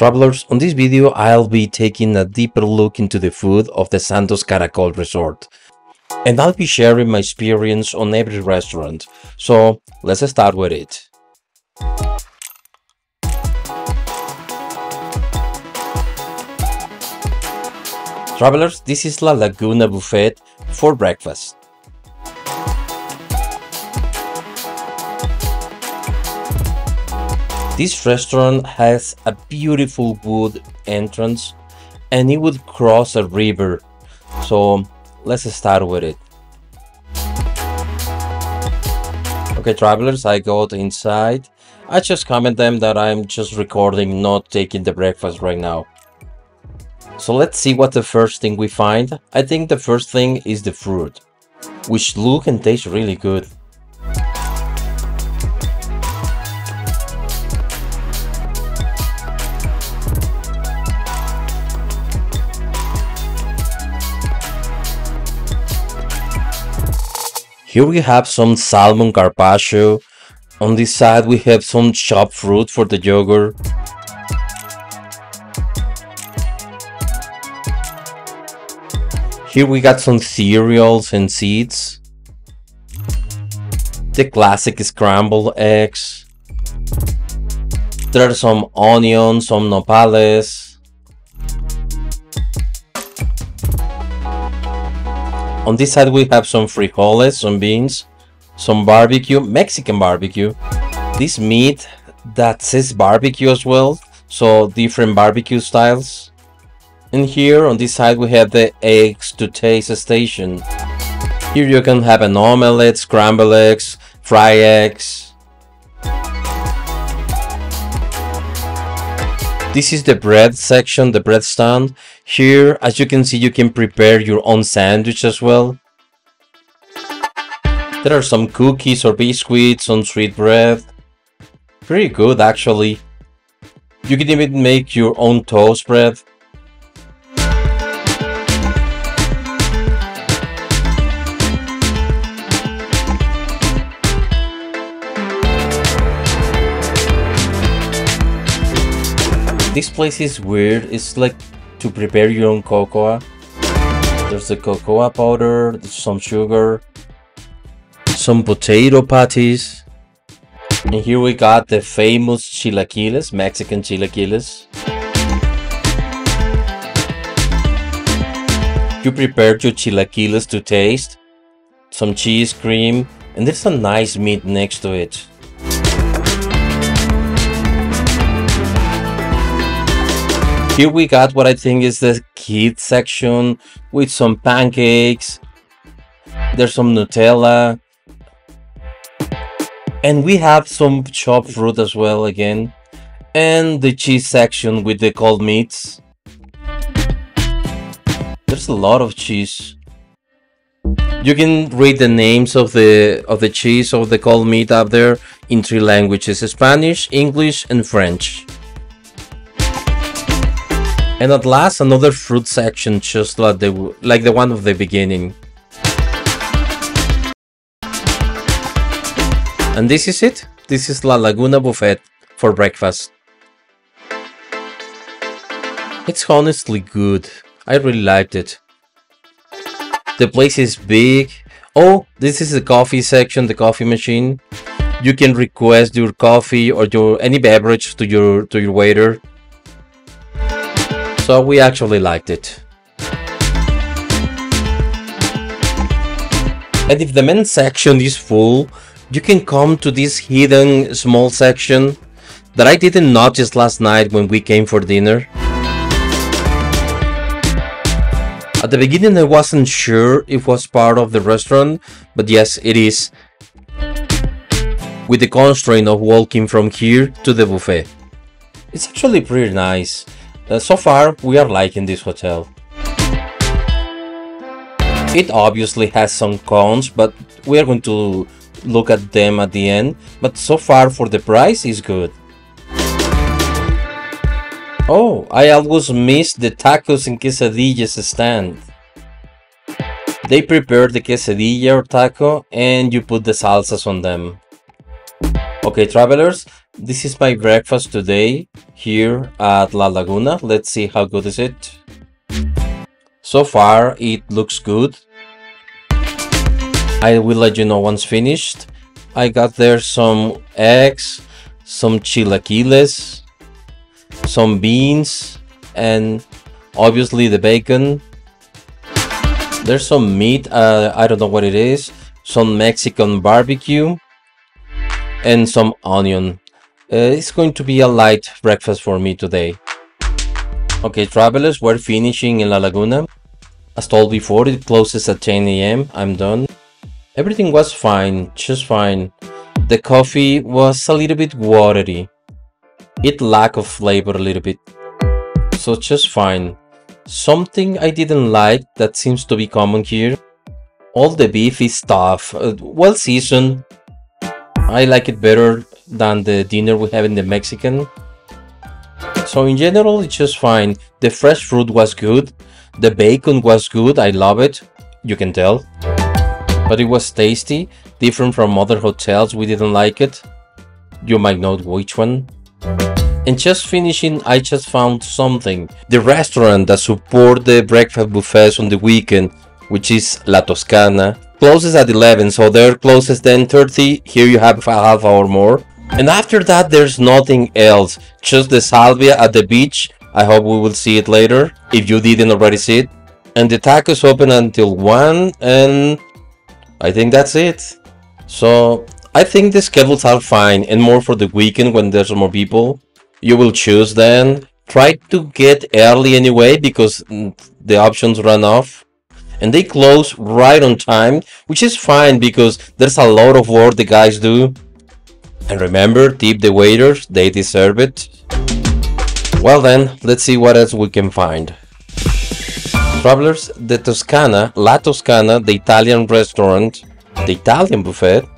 Travelers, on this video I'll be taking a deeper look into the food of the Sandos Caracol Resort. And I'll be sharing my experience on every restaurant. So let's start with it. Travelers, this is La Laguna Buffet for breakfast. This restaurant has a beautiful wood entrance and it would cross a river. So let's start with it. Okay, travelers, I got inside. I just comment them that I'm just recording, not taking the breakfast right now. So let's see what the first thing we find. I think the first thing is the fruit, which look and taste really good. Here we have some salmon carpaccio. On this side we have some chopped fruit for the yogurt. Here we got some cereals and seeds. The classic scrambled eggs. There are some onions, some nopales. On this side we have some frijoles, some beans, some barbecue, Mexican barbecue. This meat that says barbecue as well, so different barbecue styles. And here on this side we have the eggs to taste station. Here you can have an omelette, scrambled eggs, fried eggs, This is the bread section, the bread stand. Here, as you can see, you can prepare your own sandwich as well. There are some cookies or biscuits, some sweet bread. Pretty good, actually. You can even make your own toast bread. This place is weird. It's like to prepare your own cocoa. There's the cocoa powder, some sugar, some potato patties. And here we got the famous chilaquiles, Mexican chilaquiles. You prepared your chilaquiles to taste, some cheese cream, and there's a nice meat next to it. Here we got what I think is the kid section with some pancakes. There's some Nutella. And we have some chopped fruit as well again. And the cheese section with the cold meats. There's a lot of cheese. You can read the names of the of the cheese of the cold meat up there in three languages: Spanish, English, and French. And at last, another fruit section just like the, like the one of the beginning. And this is it. This is La Laguna Buffet for breakfast. It's honestly good. I really liked it. The place is big. Oh, this is the coffee section, the coffee machine. You can request your coffee or your any beverage to your to your waiter so we actually liked it. And if the main section is full, you can come to this hidden small section that I didn't notice last night when we came for dinner. At the beginning I wasn't sure it was part of the restaurant, but yes, it is. With the constraint of walking from here to the buffet. It's actually pretty nice. Uh, so far, we are liking this hotel. It obviously has some cons, but we are going to look at them at the end. But so far, for the price, is good. Oh, I almost missed the tacos and quesadillas stand. They prepare the quesadilla or taco and you put the salsas on them. Okay, travelers, This is my breakfast today here at La Laguna. Let's see how good is it. So far, it looks good. I will let you know once finished. I got there some eggs, some chilaquiles, some beans, and obviously the bacon. There's some meat, uh, I don't know what it is, some Mexican barbecue, and some onion. Uh, it's going to be a light breakfast for me today. Okay, travelers, we're finishing in La Laguna. As told before, it closes at 10 a.m. I'm done. Everything was fine, just fine. The coffee was a little bit watery. It lacked of flavor a little bit. So just fine. Something I didn't like that seems to be common here. All the beef is tough, uh, well seasoned. I like it better than the dinner we have in the Mexican. So in general, it's just fine. The fresh fruit was good. The bacon was good. I love it. You can tell. But it was tasty, different from other hotels. We didn't like it. You might know which one. And just finishing, I just found something. The restaurant that support the breakfast buffets on the weekend, which is La Toscana, closes at 11, so they're closes 10.30. Here you have a half hour more. And after that, there's nothing else. Just the salvia at the beach. I hope we will see it later, if you didn't already see it. And the tacos open until 1, and I think that's it. So, I think the schedules are fine, and more for the weekend when there's more people. You will choose then. Try to get early anyway, because mm, the options run off. And they close right on time, which is fine because there's a lot of work the guys do. And remember, tip the waiters, they deserve it. Well then, let's see what else we can find. Travelers, the Toscana, La Toscana, the Italian restaurant, the Italian buffet,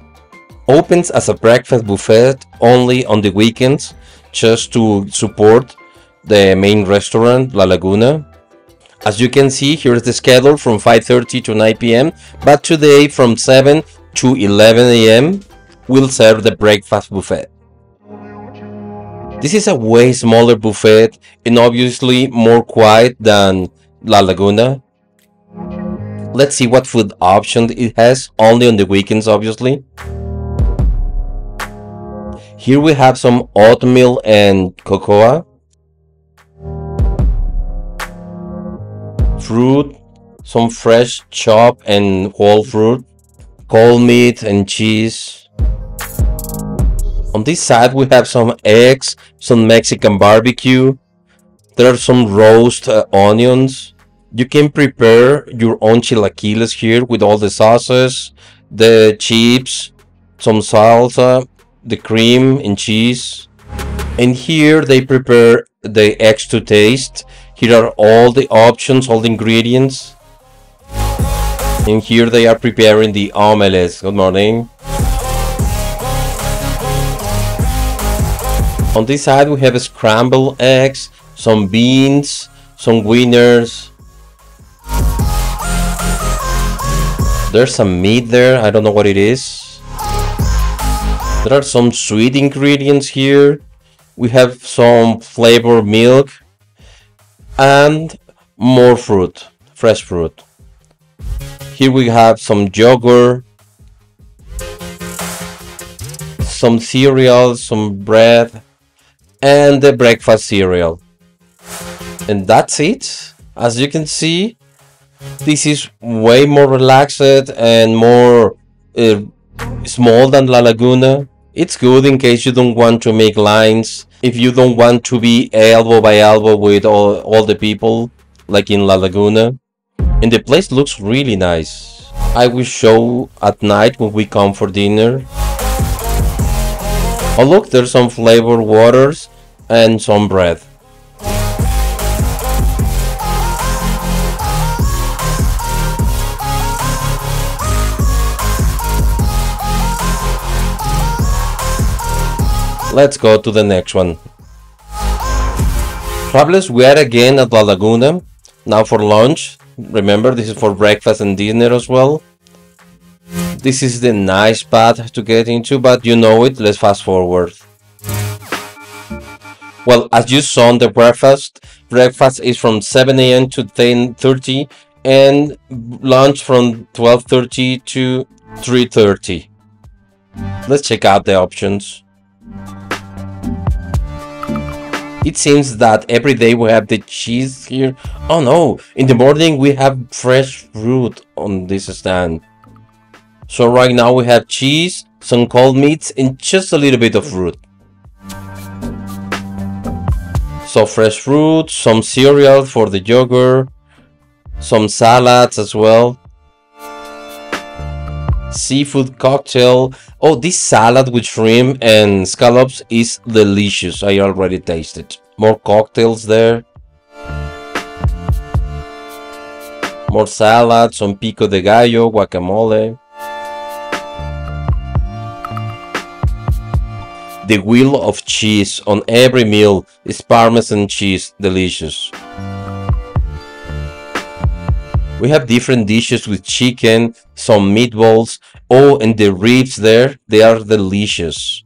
opens as a breakfast buffet only on the weekends just to support the main restaurant, La Laguna. As you can see, here's the schedule from 5.30 to 9 p.m. But today from 7 to 11 a.m. we'll serve the breakfast buffet. This is a way smaller buffet and obviously more quiet than La Laguna. Let's see what food option it has, only on the weekends obviously. Here we have some oatmeal and cocoa. Fruit, some fresh chopped and whole fruit, cold meat and cheese. On this side we have some eggs, some Mexican barbecue. There are some roast uh, onions. You can prepare your own chilaquiles here with all the sauces, the chips, some salsa, the cream and cheese. And here they prepare the eggs to taste. Here are all the options, all the ingredients. And here they are preparing the omelets. Good morning. On this side we have scrambled eggs, some beans, some wieners. There's some meat there, I don't know what it is. There are some sweet ingredients here. We have some flavored milk and more fruit, fresh fruit. Here we have some yogurt, some cereal, some bread, and the breakfast cereal. And that's it. As you can see, this is way more relaxed and more uh, small than La Laguna. It's good in case you don't want to make lines, if you don't want to be elbow by elbow with all, all the people, like in La Laguna. And the place looks really nice. I will show at night when we come for dinner. Oh look, there's some flavored waters and some bread. Let's go to the next one. Travelers, we are again at La Laguna. Now for lunch. Remember, this is for breakfast and dinner as well. This is the nice path to get into, but you know it. Let's fast forward. Well, as you saw on the breakfast, breakfast is from 7 a.m. to 10:30 and lunch from 12:30 to 3:30. Let's check out the options. It seems that every day we have the cheese here. Oh no, in the morning we have fresh fruit on this stand. So right now we have cheese, some cold meats, and just a little bit of fruit. So fresh fruit, some cereal for the yogurt, some salads as well. Seafood cocktail. Oh, this salad with shrimp and scallops is delicious. I already tasted. More cocktails there. More salad, some pico de gallo, guacamole. The wheel of cheese on every meal is parmesan cheese, delicious. We have different dishes with chicken, some meatballs. Oh, and the ribs there, they are delicious.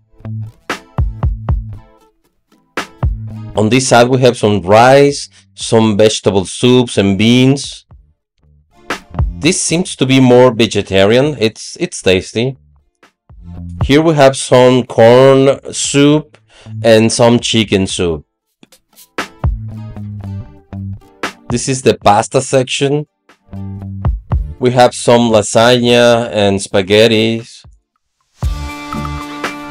On this side we have some rice, some vegetable soups and beans. This seems to be more vegetarian. It's it's tasty. Here we have some corn soup and some chicken soup. This is the pasta section. We have some lasagna and spaghettis.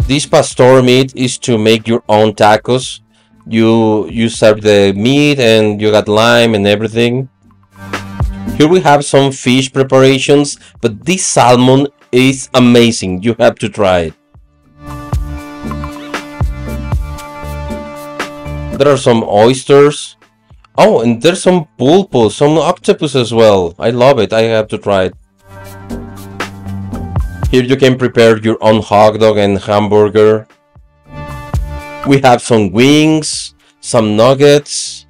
This pastor meat is to make your own tacos. You you serve the meat and you got lime and everything. Here we have some fish preparations, but this salmon is amazing. You have to try it. There are some oysters. Oh, and there's some pulpo, some octopus as well. I love it. I have to try it. Here you can prepare your own hot dog and hamburger. We have some wings, some nuggets,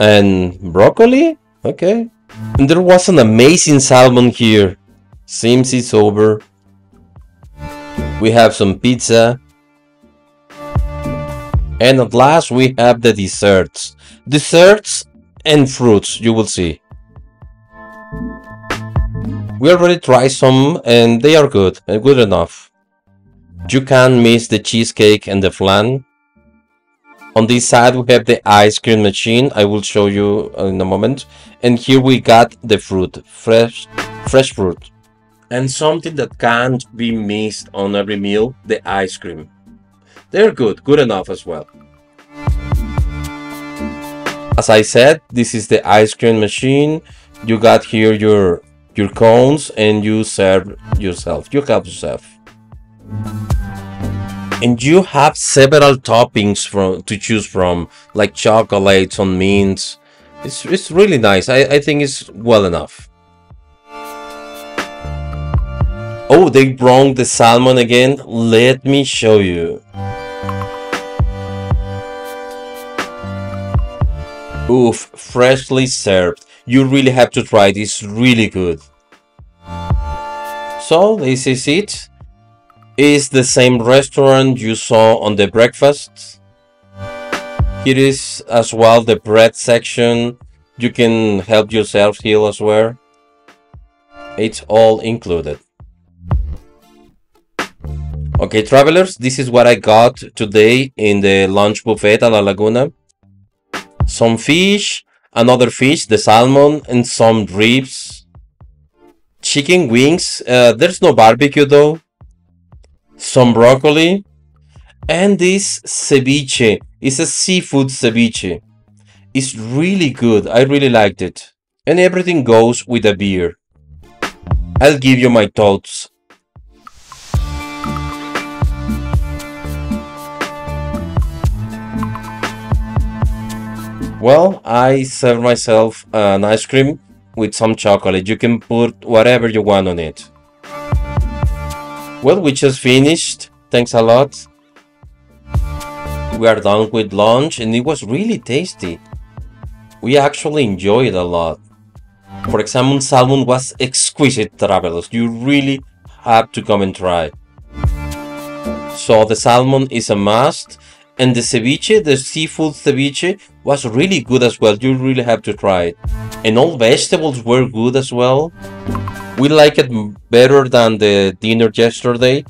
and broccoli. Okay. And there was an amazing salmon here. Seems it's over. We have some pizza. And at last we have the desserts. Desserts and fruits, you will see. We already tried some and they are good, good enough. You can't miss the cheesecake and the flan. On this side we have the ice cream machine, I will show you in a moment. And here we got the fruit, fresh, fresh fruit. And something that can't be missed on every meal, the ice cream. They're good, good enough as well. As I said, this is the ice cream machine. You got here your your cones and you serve yourself. You help yourself. And you have several toppings from to choose from, like chocolates on mints. It's, it's really nice. I, I think it's well enough. Oh, they brought the salmon again. Let me show you. Oof, freshly served. You really have to try this, really good. So, this is it. It's the same restaurant you saw on the breakfast. Here is as well the bread section. You can help yourself here as well. It's all included. Okay, travelers, this is what I got today in the lunch buffet at La Laguna. Some fish, another fish, the salmon, and some ribs. Chicken wings. Uh, there's no barbecue though. Some broccoli. And this ceviche. It's a seafood ceviche. It's really good. I really liked it. And everything goes with a beer. I'll give you my thoughts Well, I serve myself an ice cream with some chocolate. You can put whatever you want on it. Well, we just finished. Thanks a lot. We are done with lunch and it was really tasty. We actually enjoyed it a lot. For example, salmon was exquisite, travelers. You really have to come and try. So the salmon is a must And the ceviche, the seafood ceviche, was really good as well. You really have to try it. And all vegetables were good as well. We like it better than the dinner yesterday.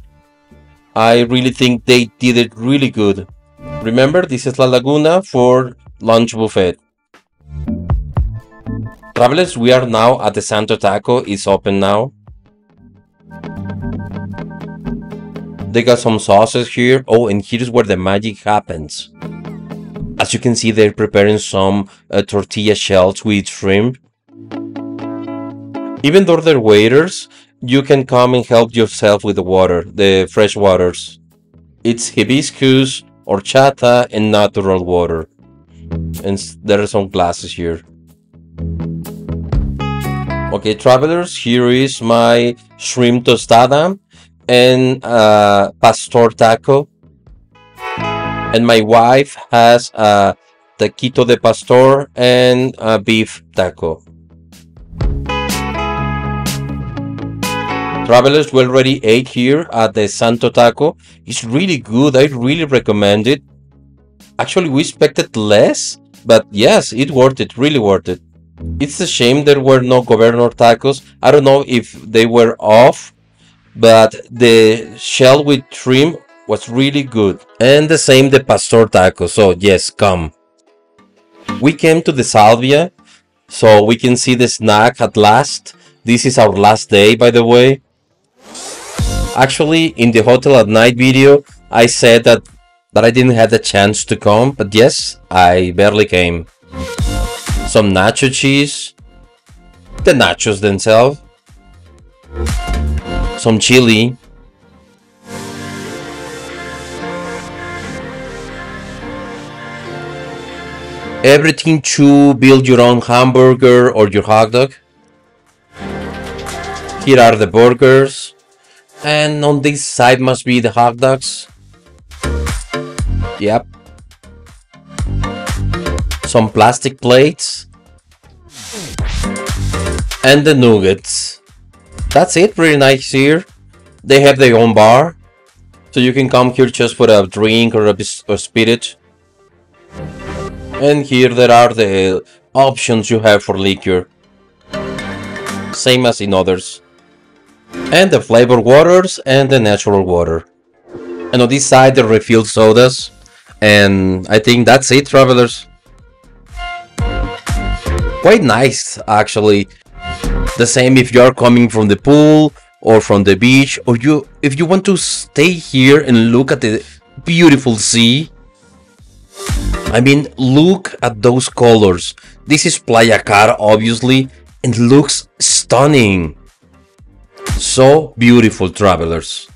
I really think they did it really good. Remember, this is La Laguna for lunch buffet. Travelers, we are now at the Santo Taco. It's open now. They got some sauces here. Oh, and here's where the magic happens. As you can see, they're preparing some uh, tortilla shells with shrimp. Even though they're waiters, you can come and help yourself with the water, the fresh waters. It's hibiscus, horchata, and natural water. And there are some glasses here. Okay, travelers, here is my shrimp tostada and uh, pastor taco. And my wife has a taquito de pastor and a beef taco. Travelers, we already ate here at the Santo Taco. It's really good. I really recommend it. Actually, we expected less, but yes, it worth it. Really worth it. It's a shame there were no Governor tacos. I don't know if they were off, but the shell with trim was really good. And the same the Pastor taco. So yes, come. We came to the Salvia, so we can see the snack at last. This is our last day, by the way. Actually, in the hotel at night video, I said that that I didn't have the chance to come, but yes, I barely came. Some nacho cheese, the nachos themselves, some chili, everything to build your own hamburger or your hot dog. Here are the burgers. And on this side must be the hot dogs. Yep. Some plastic plates. And the nuggets. That's it, really nice here. They have their own bar. So you can come here just for a drink or a, a spirit. And here there are the options you have for liquor. Same as in others and the flavored waters and the natural water. And on this side, the refilled sodas. And I think that's it, travelers. Quite nice, actually. The same if you're coming from the pool or from the beach, or you if you want to stay here and look at the beautiful sea. I mean, look at those colors. This is Playacar, obviously, and looks stunning. So beautiful, travelers.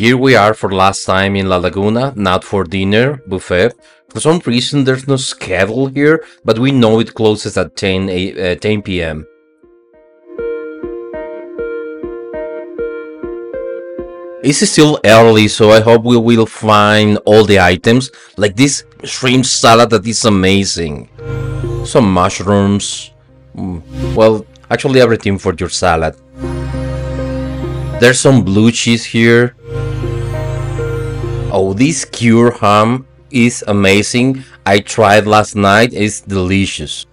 Here we are for last time in La Laguna, not for dinner, buffet. For some reason there's no schedule here, but we know it closes at 10, uh, 10 p.m. It's still early, so I hope we will find all the items, like this shrimp salad that is amazing. Some mushrooms. Mm, well, Actually everything for your salad. There's some blue cheese here. Oh, this cure ham is amazing. I tried last night. It's delicious.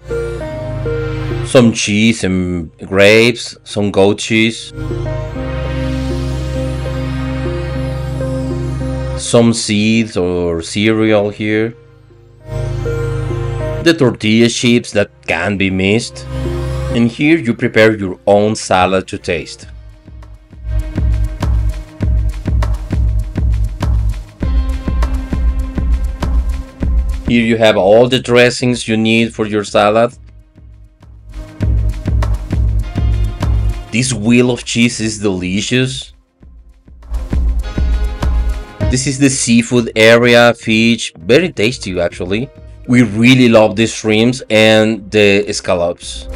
Some cheese and grapes, some goat cheese. Some seeds or cereal here. The tortilla chips that can be missed and here you prepare your own salad to taste. Here you have all the dressings you need for your salad. This wheel of cheese is delicious. This is the seafood area, fish, very tasty actually. We really love the shrimps and the scallops.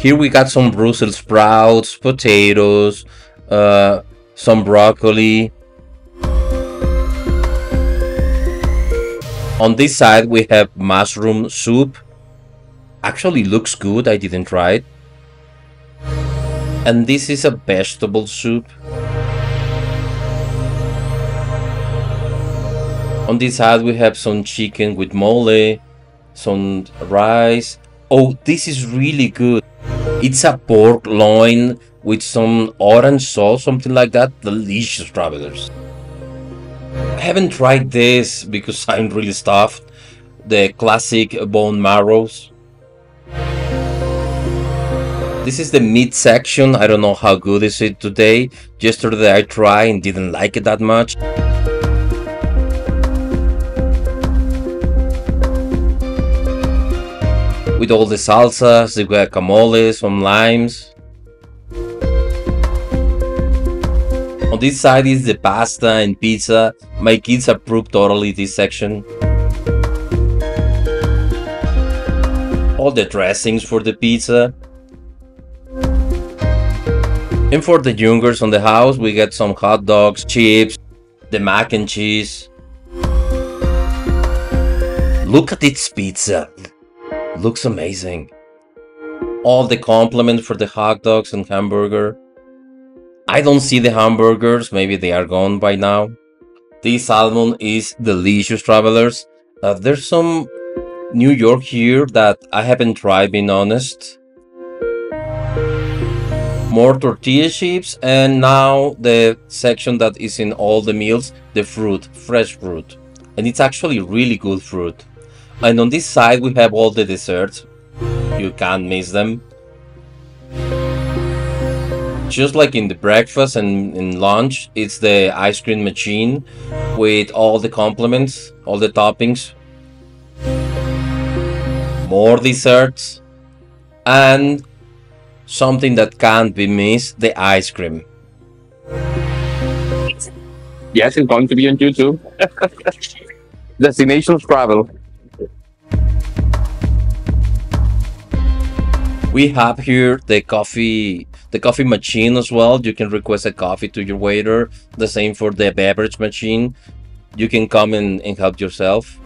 Here we got some Brussels sprouts, potatoes, uh, some broccoli. On this side, we have mushroom soup. Actually looks good, I didn't try it. And this is a vegetable soup. On this side, we have some chicken with mole, some rice. Oh, this is really good. It's a pork loin with some orange sauce, something like that. Delicious, travelers. I haven't tried this because I'm really stuffed. The classic bone marrows. This is the meat section. I don't know how good is it today. Yesterday I tried and didn't like it that much. With all the salsas, the guacamole, some limes. On this side is the pasta and pizza. My kids approved totally this section. All the dressings for the pizza. And for the youngers on the house, we get some hot dogs, chips, the mac and cheese. Look at this pizza. Looks amazing. All the compliments for the hot dogs and hamburger. I don't see the hamburgers, maybe they are gone by now. This salmon is delicious, travelers. Uh, there's some New York here that I haven't tried, being honest. More tortilla chips, and now the section that is in all the meals, the fruit, fresh fruit. And it's actually really good fruit. And on this side we have all the desserts. You can't miss them just like in the breakfast and in lunch, it's the ice cream machine with all the compliments, all the toppings, more desserts, and something that can't be missed, the ice cream. Yes, it's going to be on YouTube. Destination travel. We have here the coffee the coffee machine as well. You can request a coffee to your waiter. The same for the beverage machine. You can come in and help yourself.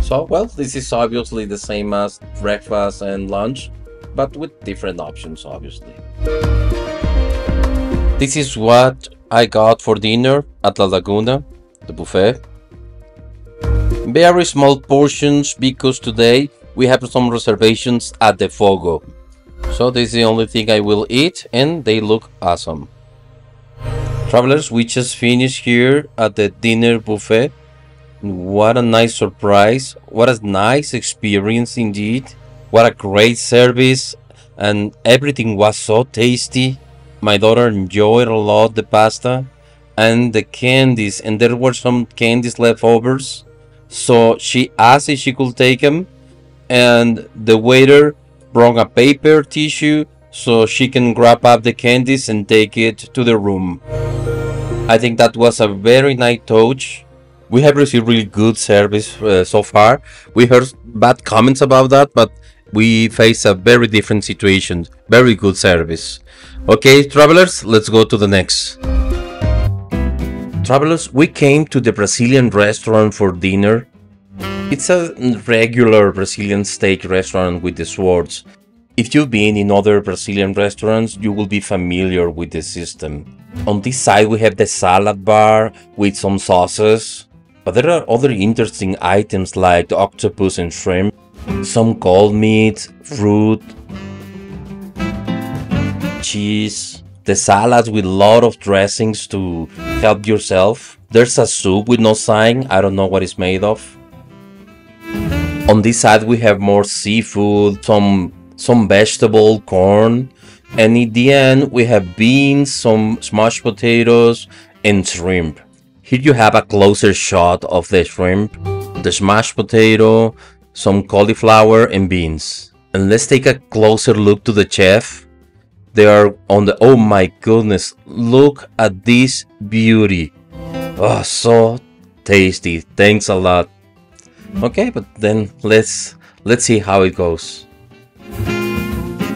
So, well, this is obviously the same as breakfast and lunch, but with different options, obviously. This is what I got for dinner at La Laguna, the buffet. Very small portions because today we have some reservations at the Fogo. So this is the only thing I will eat and they look awesome. Travelers, we just finished here at the dinner buffet. What a nice surprise. What a nice experience indeed. What a great service and everything was so tasty. My daughter enjoyed a lot the pasta and the candies and there were some candies leftovers. So she asked if she could take them and the waiter brought a paper tissue so she can grab up the candies and take it to the room. I think that was a very nice touch. We have received really good service uh, so far. We heard bad comments about that, but we face a very different situation. Very good service. Okay, travelers, let's go to the next. Travelers, we came to the Brazilian restaurant for dinner it's a regular Brazilian steak restaurant with the swords. If you've been in other Brazilian restaurants, you will be familiar with the system. On this side we have the salad bar with some sauces, but there are other interesting items like the octopus and shrimp, some cold meat, fruit, cheese, the salads with a lot of dressings to help yourself. There's a soup with no sign, I don't know what it's made of. On this side we have more seafood, some some vegetable, corn, and in the end we have beans, some smashed potatoes, and shrimp. Here you have a closer shot of the shrimp, the smashed potato, some cauliflower and beans. And let's take a closer look to the chef. They are on the, oh my goodness, look at this beauty. Oh, so tasty. Thanks a lot. Okay, but then let's let's see how it goes.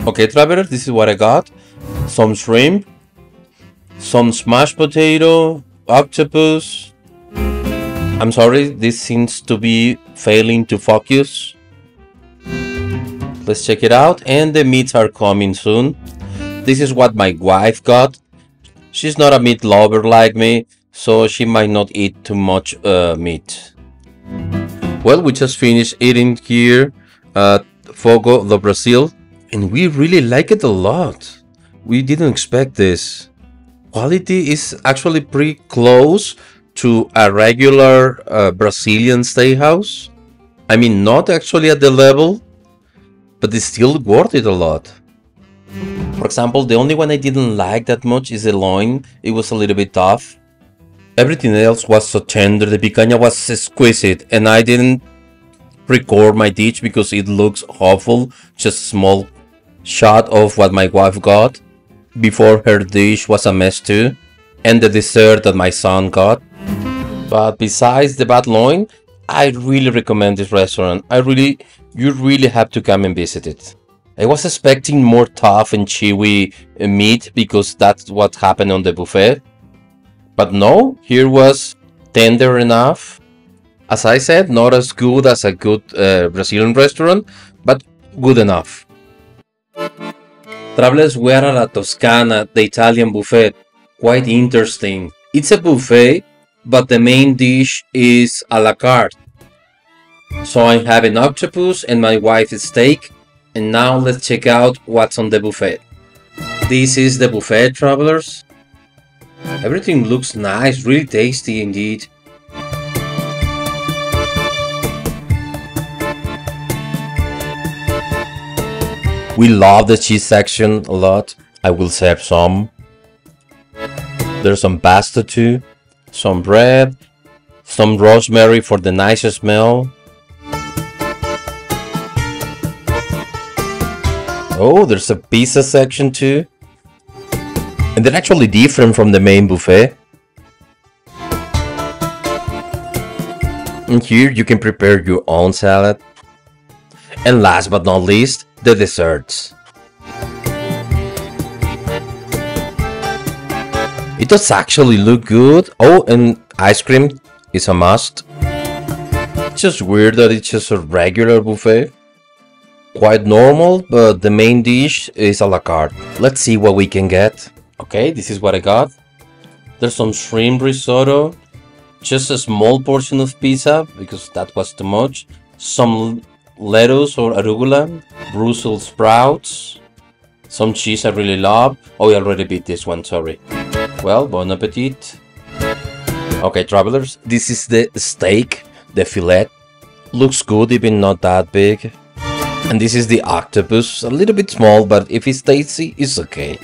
Okay, traveler, this is what I got. Some shrimp, some smashed potato, octopus. I'm sorry, this seems to be failing to focus. Let's check it out. And the meats are coming soon. This is what my wife got. She's not a meat lover like me, so she might not eat too much uh, meat. Well, we just finished eating here at Fogo do Brasil, and we really like it a lot. We didn't expect this. Quality is actually pretty close to a regular uh, Brazilian steakhouse. I mean, not actually at the level, but it's still worth it a lot. For example, the only one I didn't like that much is the loin. It was a little bit tough. Everything else was so tender, the picanha was exquisite, and I didn't record my dish because it looks awful. Just a small shot of what my wife got before her dish was a mess too, and the dessert that my son got. But besides the bad loin, I really recommend this restaurant. I really, you really have to come and visit it. I was expecting more tough and chewy meat because that's what happened on the buffet. But no, here was tender enough. As I said, not as good as a good uh, Brazilian restaurant, but good enough. Travelers, we are at La Toscana, the Italian buffet. Quite interesting. It's a buffet, but the main dish is a la carte. So I have an octopus and my wife's steak, and now let's check out what's on the buffet. This is the buffet, travelers. Everything looks nice, really tasty indeed. We love the cheese section a lot. I will serve some. There's some pasta too, some bread, some rosemary for the nicer smell. Oh, there's a pizza section too. And they're actually different from the main buffet. And here you can prepare your own salad. And last but not least, the desserts. It does actually look good. Oh, and ice cream is a must. It's just weird that it's just a regular buffet. Quite normal, but the main dish is a la carte. Let's see what we can get. Okay, this is what I got. There's some shrimp risotto, just a small portion of pizza because that was too much. Some lettuce or arugula, Brussels sprouts, some cheese I really love. Oh, I already beat this one, sorry. Well, bon appetit. Okay, travelers, this is the steak, the fillet. Looks good, even not that big. And this is the octopus, a little bit small, but if it's tasty, it's okay.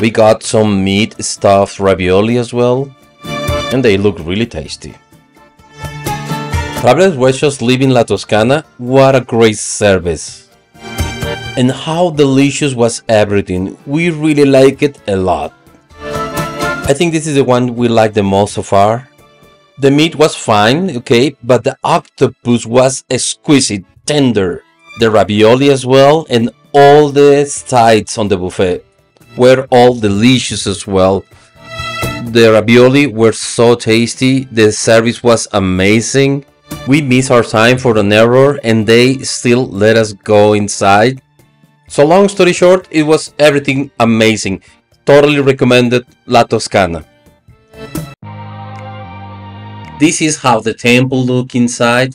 We got some meat stuffed ravioli as well, and they look really tasty. Travelers were just leaving La Toscana, what a great service! And how delicious was everything, we really like it a lot. I think this is the one we like the most so far. The meat was fine, okay, but the octopus was exquisite, tender. The ravioli as well, and all the sides on the buffet were all delicious as well. The ravioli were so tasty, the service was amazing. We missed our time for an error and they still let us go inside. So long story short, it was everything amazing. Totally recommended La Toscana. This is how the temple look inside.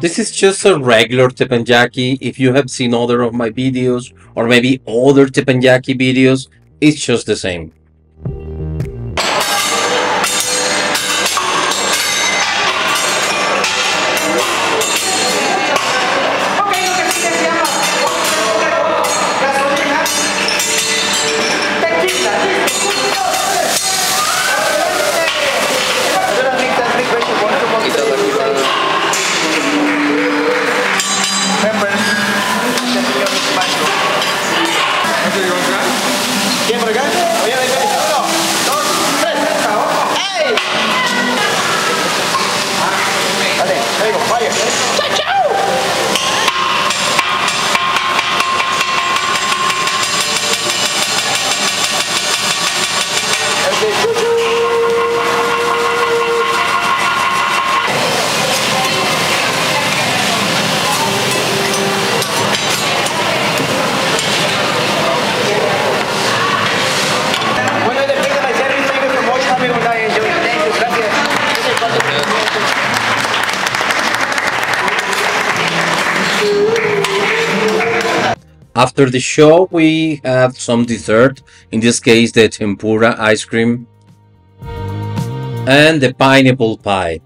This is just a regular teppanyaki. If you have seen other of my videos or maybe other teppanyaki videos, it's just the same. After the show, we have some dessert, in this case, the tempura ice cream and the pineapple pie.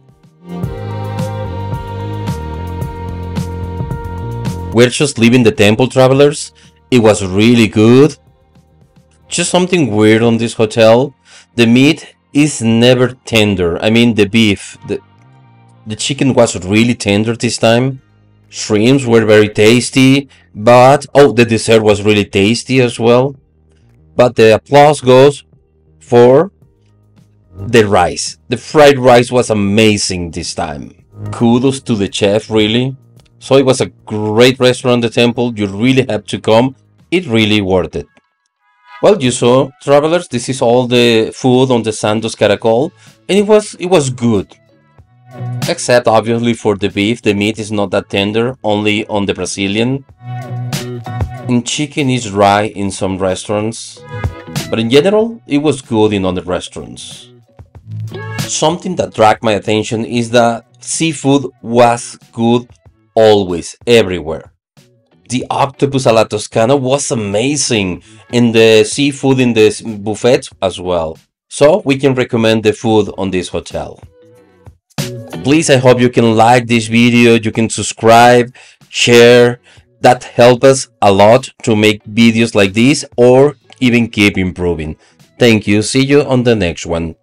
We're just leaving the temple, travelers. It was really good. Just something weird on this hotel. The meat is never tender. I mean, the beef, the, the chicken was really tender this time. Shrimps were very tasty, but oh, the dessert was really tasty as well. But the applause goes for the rice. The fried rice was amazing this time. Kudos to the chef, really. So it was a great restaurant, the temple. You really have to come. It really worth it. Well, you saw, travelers, this is all the food on the Sandos Caracol, and it was it was good. Except obviously for the beef, the meat is not that tender, only on the Brazilian. And chicken is dry in some restaurants, but in general, it was good in other restaurants. Something that dragged my attention is that seafood was good always, everywhere. The octopus alla Toscana was amazing, and the seafood in this buffet as well. So we can recommend the food on this hotel. Please, I hope you can like this video, you can subscribe, share. That helps us a lot to make videos like this or even keep improving. Thank you. See you on the next one.